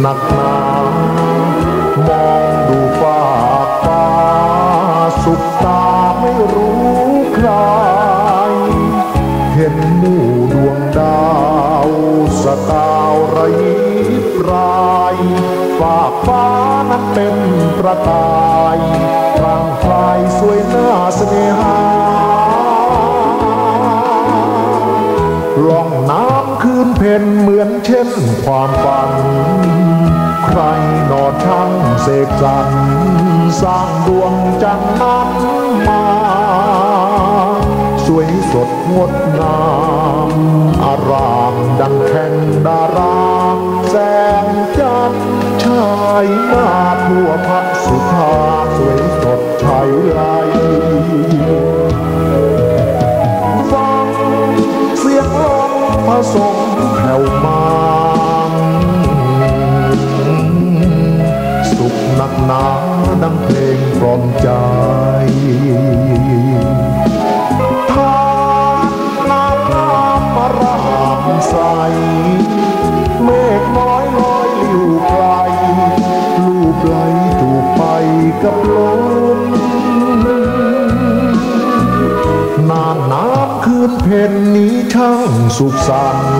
หนักหนามองดูฟ้าฟ้าสุขตาไม่รู้ใคร เห็นหมู่ดวงดาวสกาวระยิบรายฝาฟ้านั้นเป็นประกาย ช่นความฝัน ใครนอนช่างเสกสรรสร้างดวงจันทร์นั้นมา สวยสดงดงามอารามดังแข่งดารา แสงจันทร์ชายหน้าทั่วพระสุธาสวยสดชายไหลฟังเสียงลมผสมแผ่ว กับลมนานน้ำคืนเพนนี้ช่างสุขสันต์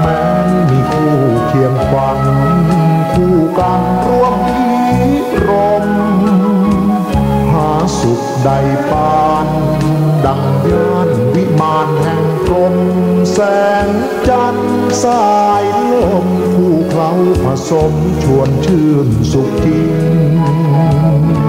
แม้นมีคู่เคียงฝันคู่กันร่วมพิรม หาสุขใด สายลมผู้เคล้าผสมชวนชื่นสุขจริง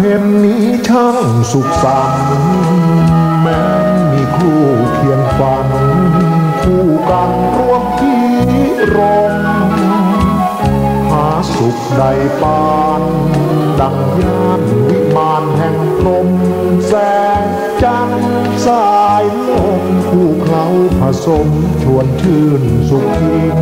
เพนนี้ช่างสุขสันต์แม้มีครูเคียงฝันคู่กันร่วมพิรมหาสุขใดปาน ดังยานวิมานแห่งลมแสงจันทร์สายลมคู่เคล้าผสมชวนชื่นสุขทิง